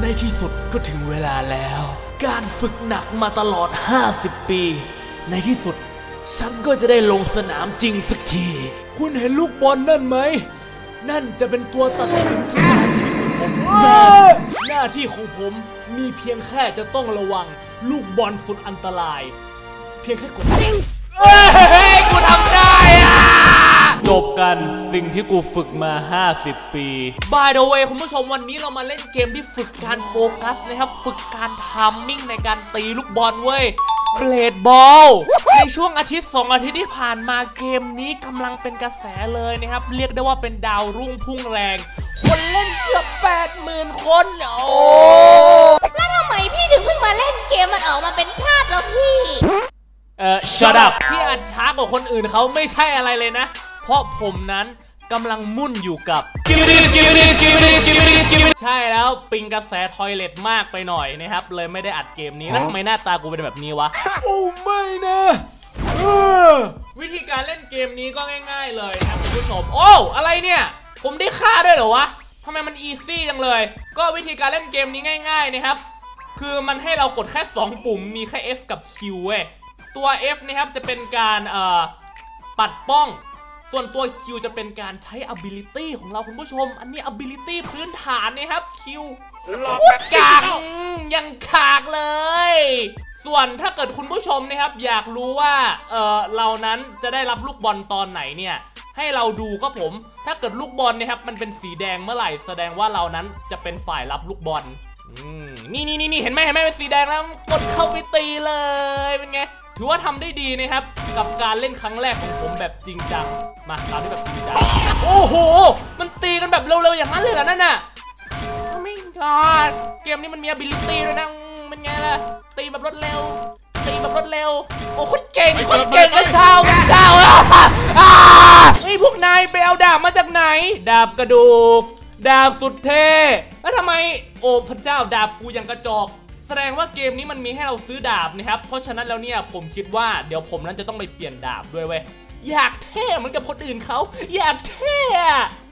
ในที่สุดก็ถึงเวลาแล้ว การฝึกหนักมาตลอด 50 ปี ในที่สุด ฉันก็จะได้ลงสนามจริงสักที คุณเห็นลูกบอลนั่นไหม นั่นจะเป็นตัวตัดสินชะตาชีวิตของผมแต่หน้าที่ของผมมีเพียงแค่จะต้องระวัง ลูกบอลสุดอันตราย เพียงแค่กดซิงเฮ้ยกูทำได้อะจบกันสิ่งที่กูฝึกมา 50 ปี By the way คุณผู้ชมวันนี้เรามาเล่นเกมที่ฝึกการโฟกัสนะครับ ฝึกการทัมมิ่งในการตีลูกบอลเว้ยเบลดบอลในช่วงอาทิตย์ 2 อาทิตย์ที่ผ่านมาเกมนี้กำลังเป็นกระแสเลยนะครับ เรียกได้ว่าเป็นดาวรุ่งพุ่งแรง คนเล่นเกือบ 80,000 คน โอ้แล้วทำไมพี่ถึงเพิ่งมาเล่นเกมมันออกมาเป็นชาติแล้วพี่ เอ่อ shut up ที่อัดช้ากว่าคนอื่นเขาไม่ใช่อะไรเลยนะ เพราะผมนั้นกำลังมุ่นอยู่กับ ใช่แล้วปิงกระแสทอยเลตมากไปหน่อยนะครับ เลยไม่ได้อัดเกมนี้แล้วทำไมหน้าตากูเป็นแบบนี้วะ โอ้ไม่นะเออวิธีการเล่นเกมนี้ก็ง่าย ๆ เลยนะครับคุณผู้ชม โอ้อะไรเนี่ย ผมได้ค่าด้วยเหรอวะทำไมมันอีซี่จังเลย ก็วิธีการเล่นเกมนี้ง่าย ๆ นะครับ คือมันให้เรากดแค่ 2 ปุ่มมีแค่ F กับ Q เว้ยตัว F นะครับจะเป็นการเอ่อปัดป้อง ส่วนตัว Q จะเป็นการใช้ ability ของเราคุณผู้ชม อันนี้ ability พื้นฐานนะครับ Q โคตรกากยังขากเลย ส่วนถ้าเกิดคุณผู้ชมนะครับ อยากรู้ว่าเออเรานั้นจะได้รับลูกบอลตอนไหนเนี่ยให้เราดูก็ผม ถ้าเกิดลูกบอลเนะครับมันเป็นสีแดงเมื่อไหร่ แสดงว่าเรานั้นจะเป็นฝ่ายรับลูกบอล นี่นี่นี่นี่เห็นไหมเห็นไหมเป็นสีแดงแล้วกดเข้าไปตีเลยเป็นไงถือว่าทำได้ดีนะครับ กับการเล่นครั้งแรกของผมแบบจริงจังมาคราวนี้แบบจริงจังโอ้โห มันตีกันแบบเร็วๆอย่างนั้นเลยเหรอนั่นน่ะไม่กอดเกมนี้มันมี ability ด้วยนะอืมเป็นไงล่ะตีแบบรวดเร็วตีแบบรวดเร็ว โอ้โคตรเก่งโคตรเก่งนะชาวพระเจ้าอะอ่าเฮ้ยพวกนายไปเอาดาบมาจากไหน ดาบกระดูก ดาบสุดเท่แล้วทำไมโอ้พระเจ้าดาบกูยังกระจอกแสดงว่าเกมนี้มันมีให้เราซื้อดาบนะครับ เพราะฉะนั้นแล้วเนี่ยผมคิดว่าเดี๋ยวผมนั้นจะต้องไปเปลี่ยนดาบด้วยเว้ย อยากเท่เหมือนกับคนอื่นเขา อยากเท่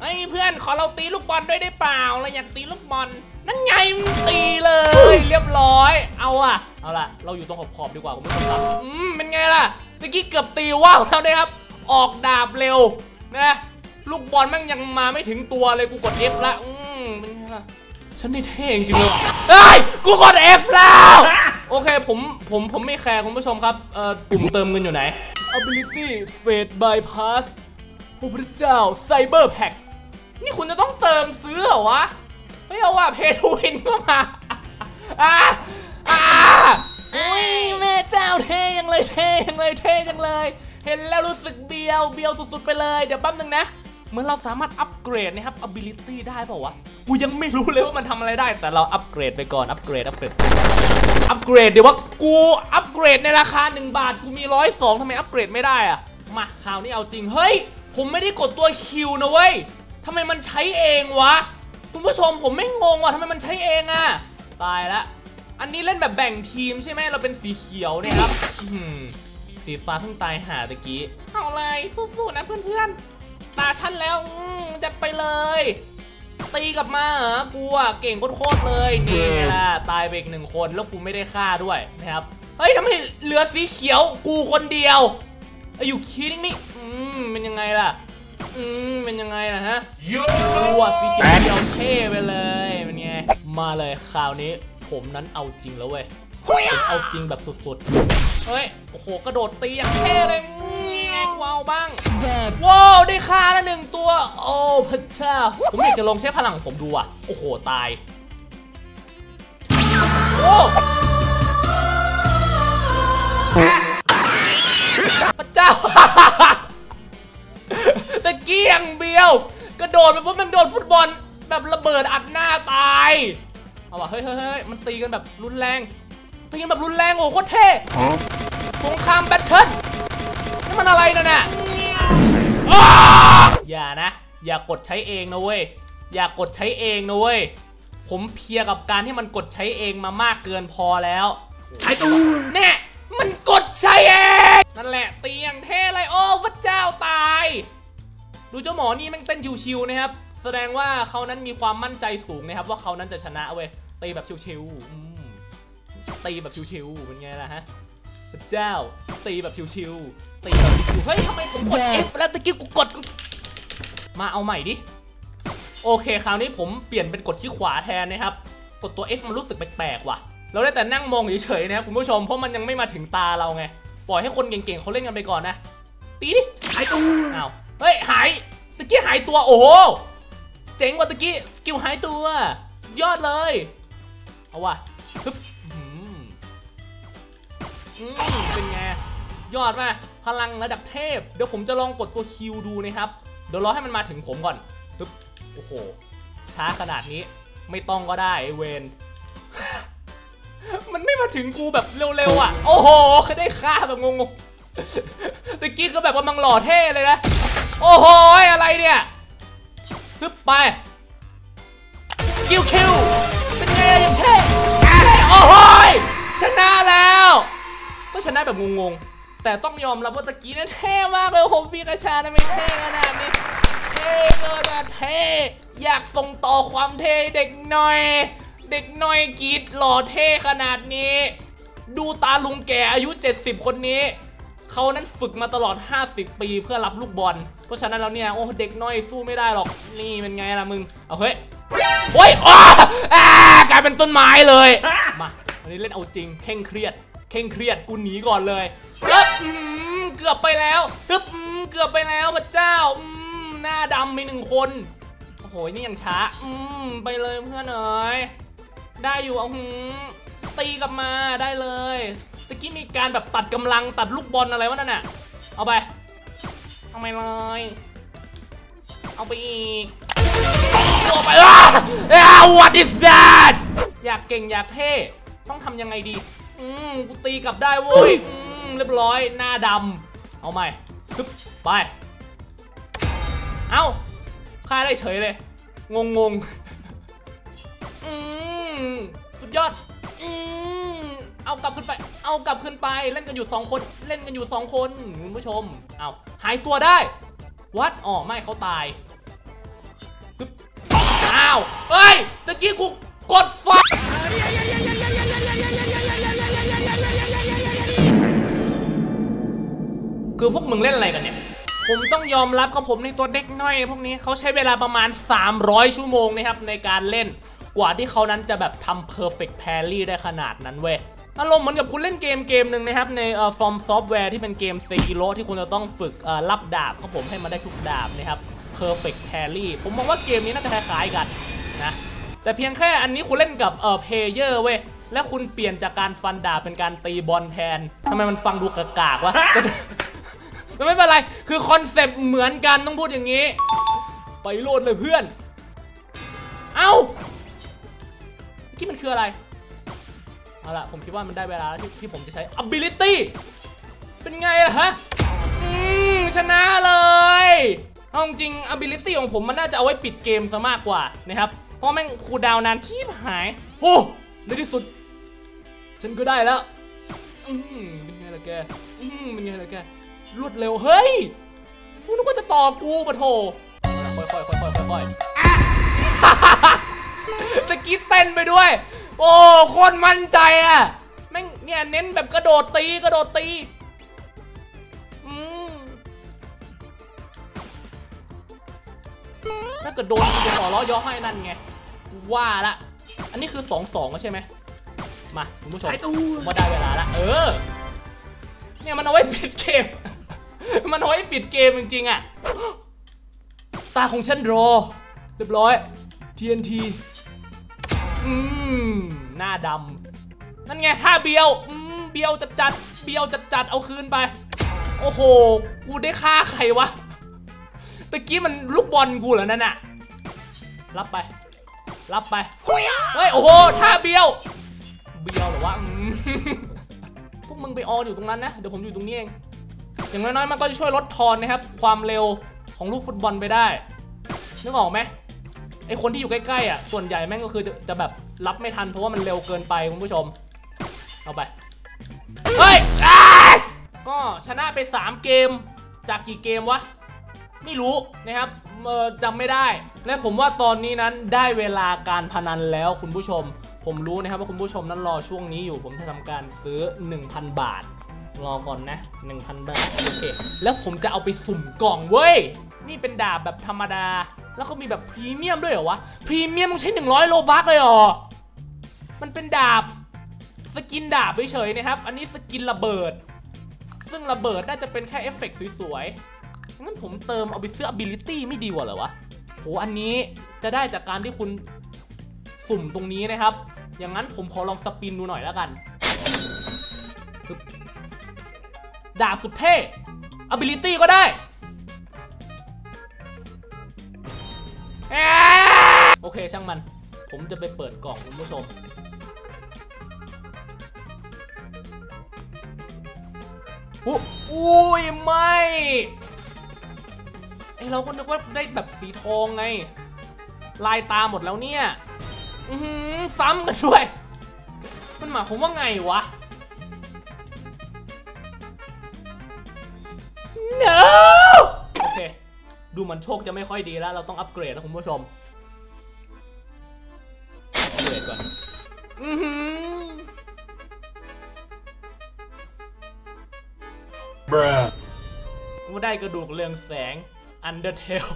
ไอ้เพื่อนขอเราตีลูกบอลด้วยได้เปล่าเราอยากตีลูกบอล นั่นไงมึงตีเลย เรียบร้อย เอาอะเอาละเราอยู่ตรงขอบๆดีกว่าคุณผู้ชมครับ อืมเป็นไงล่ะ เมื่อกี้เกือบตีว่าวแล้วนะครับ ออกดาบเร็วนะ ลูกบอลแม่งยังมาไม่ถึงตัวเลยกูกด F ละ อืมเป็นไงล่ะ ฉันนี่เท่จริงๆเลยเฮ้ย กูกด F แล้ว โอเค ผม ผม ผมไม่แคร์คุณผู้ชมครับ เอ่อ ปุ่มเติมเงินอยู่ไหน ability fade bypass โอ้พระเจ้า cyber pack นี่คุณจะต้องเติมซื้อเหรอวะเฮ้ยเอาว่ะ pay to win ก็มาอ่าอ่าอุ้ยแม่เจ้าเท่ยังเลยเท่ยังเลยเท่ยังเลย เห็นแล้วรู้สึกเบียว เบียวสุดๆไปเลย เดี๋ยวแป๊บนึงนะ เหมือนเราสามารถอัปเกรดนะครับ ability ได้เปล่าวะ กูยังไม่รู้เลยว่ามันทำอะไรได้ แต่เราอัปเกรดไปก่อน อัปเกรด อัปเกรด อัปเกรดเดี๋ยวว่ากูอัปเกรดในราคา 1 บาท กูมีร้อยสองทำไมอัปเกรดไม่ได้อะมาคราวนี้เอาจริง เฮ้ย ผมไม่ได้กดตัวคิวนะเว้ยทำไมมันใช้เองวะ คุณผู้ชมผมไม่งงว่ะทำไมมันใช้เองอะตายละ อันนี้เล่นแบบแบ่งทีมใช่ไหมเราเป็นสีเขียวเนี่ยครับสีฟ้าเพิ่งตายหาตะกี้ เอาเลยสู้ๆนะเพื่อนๆ ตาฉันแล้วอืมจัดไปเลย ตีกลับมาเหรอกูอะเก่งโคตรๆเลยนี่ไงล่ะตายไปอีกหนึ่งคนแล้วกูไม่ได้ฆ่าด้วยนะครับเฮ้ยทำไมเหลือสีเขียวกูคนเดียวอายุคิดนี่อืมเป็นยังไงล่ะอืมเป็นยังไงล่ะฮะกูอะสีเขียวเดียวเท่ไปเลยเป็นไงมาเลยคราวนี้ผมนั้นเอาจริงแล้วเว้ยผมเอาจริงแบบสุดๆ เฮ้ย โอ้โห กระโดดตีอย่างเท่เลย อืมว้าวบ้างว้าวได้ค่าละหนึ่งตัว โอ้พระเจ้า ผมอยากจะลองใช้พลังของผมดูอะ โอ้โห ตาย โอ้พระเจ้าตะกี้ยังเบียว กระโดดไปปุ๊บมันโดนฟุตบอล แบบระเบิดอัดหน้าตาย เอาว่ะเฮ้ยเฮ้ยเฮ้ยมันตีกันแบบรุนแรง ตีกันแบบรุนแรงโอ้โหโคตรเท่สงคราม battle นี่ มันอะไรนะเนี่ยอย่านะ อย่ากดใช้เองนะเว้ย อย่ากดใช้เองนะเว้ย ผมเพลียกับการที่มันกดใช้เองมามากเกินพอแล้วใช้ตูเน่มันกดใช้เอง นั่นแหละเตียงเท่ไรโอ้พระเจ้าตาย ดูเจ้าหมอนี่มันเต้นชิวๆนะครับ แสดงว่าเขานั้นมีความมั่นใจสูงนะครับ ว่าเขานั้นจะชนะเว้ยตีแบบชิวๆตีแบบชิวๆเป็นไงล่ะฮะ เจ้าตีแบบชิวๆตีแบบชิวๆเฮ้ยทำไมผมกด F แล้วตะกี้กูกด มาเอาใหม่ดิ โอเคคราวนี้ผมเปลี่ยนเป็นกดที่ขวาแทนนะครับ กดตัว F มันรู้สึกแปลกๆว่ะ เราได้แต่นั่งมองเฉยๆนะครับคุณผู้ชมเพราะมันยังไม่มาถึงตาเราไง ปล่อยให้คนเก่งๆเขาเล่นกันไปก่อนนะ ตีดิไอ้ตู้อ้าวเฮ้ยหายตะกี้หายตัวโอ้โหเจ๋งว่ะตะกี้ skill หายตัว ยอดเลย เอาว่ะฮึบอืมอืม เป็นไง ยอดมากพลังระดับเทพ เดี๋ยวผมจะลองกดตัว Q ดูนะครับ เดี๋ยวรอให้มันมาถึงผมก่อนฮึบโอ้โห ช้าขนาดนี้ ไม่ต้องก็ได้ไอเวนมันไม่มาถึงกูแบบเร็วๆอะ โอ้โหได้ฆ่าแบบงงๆตะกี้ก็แบบว่ามังหล่อเท่เลยนะ โอ้โห อะไรเนี่ยฮึบไปคิวคิว แบบงงๆ แต่ต้องยอมรับว่าตะกี้นี่ยเท่มากเลยโอ้โหพี่กระชาทำไมเท่ขนาดนี้ เท่เกินะเท่ อยากส่งต่อความเท่เด็กหน่อย เด็กหน่อยกรีดหล่อเท่ขนาดนี้ ดูตาลุงแก่อายุ 70 คนนี้เขานั้นฝึกมาตลอด 50 ปีเพื่อรับลูกบอล เพราะฉะนั้นแล้วเนี่ย โอ้ เด็กน้อยสู้ไม่ได้หรอก นี่เป็นไงล่ะมึง เอาเฮ้ย โอ้ยอ้าอ่ากลายเป็นต้นไม้เลย มาวันนี้เล่นเอาจริงเคร่งเครียด เคร่งเครียดกูหนีก่อนเลยปึ๊บเกือบไปแล้วปึ๊บเกือบไปแล้วพระเจ้าหน้าดำไปหนึ่งคน โอ้โห นี่ยังช้า อืม ไปเลยเพื่อนเอ๋ยได้อยู่เอาหืมตีกลับมาได้เลยตะกี้มีการแบบตัดกำลังตัดลูกบอลอะไรวะนั่นน่ะ เอาไป เอาไปเลย เอาไปอีกเอาไปอ้าอ้า what is that อยากเก่งอยากเท่ ต้องทำยังไงดี อืมกูตีกลับได้เว้ยอืมเรียบร้อยหน้าดำเอาใหม่ฮึบไป เอ้าฆ่าได้เฉยเลย งงงๆอืมสุดยอดอืมเอากลับขึ้นไป เอากลับขึ้นไป เล่นกันอยู่ 2 คน เล่นกันอยู่ 2 คนคุณผู้ชม เอาหายตัวได้ วัดอ๋อไม่เขาตายฮึบอ้าว เฮ้ย ตะกี้กูกดไฟ คือพวกมึงเล่นอะไรกันเนี่ยผมต้องยอมรับกับผมในตัวเด็กน้อยพวกนี้เขาใช้เวลาประมาณ 300 ชั่วโมงนะครับในการเล่นกว่าที่เขานั้นจะแบบทำ perfect parry ได้ขนาดนั้นเว้ยอารมณ์เหมือนกับคุณเล่นเกมเกมหนึ่งนะครับ ในเอ่อ From Software ที่เป็นเกม Sekiro ที่คุณจะต้องฝึกเอ่อรับดาบครับผมให้มันได้ทุกดาบนะครับ perfect parry ผมมองว่าเกมนี้น่าจะคล้ายๆกันนะแต่เพียงแค่อันนี้คุณเล่นกับเอ่อเพลเยอร์เว้ยและคุณเปลี่ยนจากการฟันดาบเป็นการตีบอลแทนทำไมมันฟังดูกากๆวะ แต่ไม่เป็นไร คือคอนเซปต์เหมือนกันต้องพูดอย่างนี้ ไปโลดเลยเพื่อน เอ้าที่มันคืออะไร เอาละผมคิดว่ามันได้เวลาแล้วที่ที่ผมจะใช้ ability เป็นไงล่ะฮะ อืม ชนะเลยเอาจริง ability ของผมมันน่าจะเอาไว้ปิดเกมซะมากกว่านะครับ เพราะแม่งคูดาวนานที่หาย โอ้ในที่สุด ฉันก็ได้แล้ว อืมเป็นไงล่ะแก อืมเป็นไงล่ะแก รวดเร็ว เฮ้ยกูนึกว่าจะต่อกูปะโถค่อยๆค่อยๆค่อยๆอะตะกี้เต้นไปด้วย โอ้คนมั่นใจอะแม่งเนี่ยเน้นแบบกระโดดตีกระโดดตีอืมถ้าเกิดโดนกูจะต่อล้อย่อให้นั่นไง ว่าละ อันนี้คือ2องสองใช่ไหม มา คุณผู้ชมมว่าได้เวลาละ เออ เนี่ยมันเอาไว้ปิดเกม มันเอาไว้ปิดเกมจริงๆอะตาของฉันรอ เรียบร้อย TNT อืม หน้าดำ นั่นไงท่าเบียว อืม เบียวจัดจัดๆเบียวจัดจัดๆเอาคืนไป โอ้โห กูได้ฆ่าใครวะ ตะกี้มันลูกบอลกูเหรอนั่นน่ะ รับไป รับไป เฮ้ย โอ้โห ท่าเบียว เบียวเหรอวะพวกมึงไปอออยู่ตรงนั้นนะ เดี๋ยวผมอยู่ตรงนี้เอง อย่างน้อยๆมันก็จะช่วยลดทอนนะครับ ความเร็วของลูกฟุตบอลไปได้นึกออกไหมไอคนที่อยู่ใกล้ๆอะส่วนใหญ่แม่งก็คือจะจะแบบรับไม่ทันเพราะว่ามันเร็วเกินไปคุณผู้ชม เอาไปเฮ้ยก็ชนะไป 3 เกมจากกี่เกมวะไม่รู้นะครับจำไม่ได้ และผมว่าตอนนี้นั้นได้เวลาการพนันแล้วคุณผู้ชม ผมรู้นะครับว่าคุณผู้ชมนั้นรอช่วงนี้อยู่ ผมจะทำการซื้อ 1,000 บาท รอก่อนนะ1,000บาทโอเค แล้วผมจะเอาไปสุ่มกล่องเว้ย นี่เป็นดาบแบบธรรมดา แล้วก็มีแบบพรีเมียมด้วยเหรอวะ พรีเมียมต้องใช้ 100 Robux เลยเหรอ มันเป็นดาบ skin ดาบเฉยๆนะครับ อันนี้ skin ระเบิด ซึ่งระเบิดน่าจะเป็นแค่เอฟเฟกต์สวยๆ งั้นผมเติมเอาไปซื้อ ability ไม่ดีกว่าเหรอวะ โห อันนี้จะได้จากการที่คุณสุ่มตรงนี้นะครับ อย่างนั้นผมขอลองสปินดูหน่อยแล้วกันปึ๊บ ดาบสุดเท่ ability ก็ได้ โอเคช่างมัน ผมจะไปเปิดกล่องคุณผู้ชม อุ๊ยไม่ไอเราก็นึกว่าได้แบบสีทองไง ลายตาหมดแล้วเนี่ย อือซ้ำกันด้วย มันหมายความว่าไงวะ โอเค ดูเหมันโชคจะไม่ค่อยดีแล้ว เราต้องอัปเกรดแล้วคุณผู้ชมอัปเกรดก่อนอือหือ Bruh. กูได้กระดูกเรืองแสง Undertale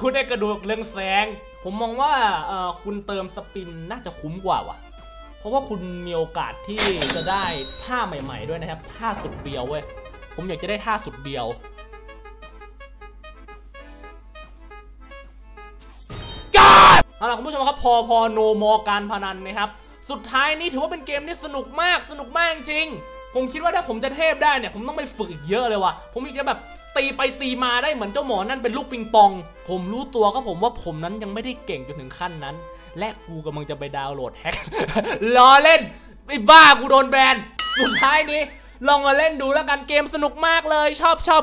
คุณได้กระดูกเรืองแสง ผมมองว่าเอ่อคุณเติมสปินน่าจะคุ้มกว่าวะเพราะว่าคุณมีโอกาสที่จะได้ท่าใหม่ ๆ ด้วยนะครับ ท่าสุดเบียวเว้ย ผมอยากจะได้ท่าสุดเบียวเอาล่ะคุณผู้ชมครับพอพอโนมอการพนันนะครับ สุดท้ายนี้ถือว่าเป็นเกมที่สนุกมากสนุกมากจริง ผมคิดว่าถ้าผมจะเทพได้เนี่ย ผมต้องไปฝึกอีกเยอะเลยว่ะ ผมอยากจะแบบตีไปตีมาได้เหมือนเจ้าหมอนั่นเป็นลูกปิงปอง ผมรู้ตัวก็ผมว่าผมนั้นยังไม่ได้เก่งจนถึงขั้นนั้น และกูกำลังจะไปดาวน์โหลดแฮกล้อเล่นไอ้บ้ากูโดนแบนสุดท้ายนี้ ลองมาเล่นดูแล้วกันเกมสนุกมากเลยชอบชอบ